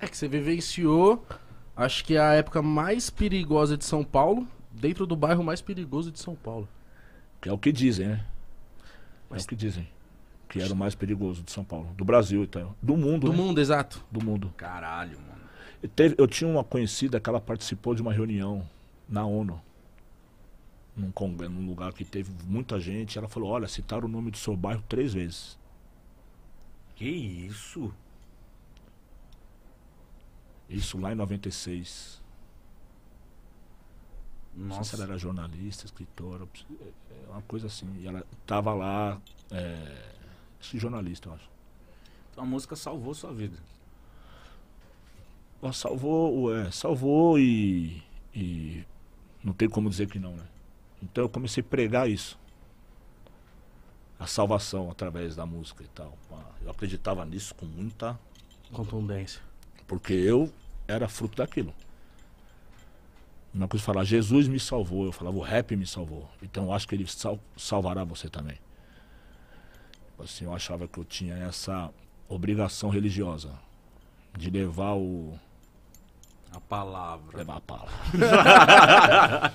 É que você vivenciou, acho que é a época mais perigosa de São Paulo, dentro do bairro mais perigoso de São Paulo. Que é o que dizem, né? Mas- É o que dizem. Que era o mais perigoso de São Paulo. Do Brasil, então. Do mundo, Do né? mundo, exato. Do mundo. Caralho, mano. E teve- eu tinha uma conhecida que ela participou de uma reunião na ONU. Num, num lugar que teve muita gente. Ela falou, olha, citaram o nome do seu bairro três vezes. Que isso? Isso lá em 96. Não sei se Nossa. ela era jornalista, escritora, é uma coisa assim. E ela tava lá, é, jornalista, eu acho. A música salvou sua vida. Ela salvou, é, salvou e, e não tem como dizer que não, né? Então eu comecei a pregar isso. A salvação através da música e tal. Ah, Eu acreditava nisso com muita. Contundência. Porque eu era fruto daquilo. Uma coisa falar, Jesus me salvou, eu falava, o rap me salvou. Então eu acho que ele sal- salvará você também. Assim, eu achava que eu tinha essa obrigação religiosa de levar o. A palavra. levar a palavra.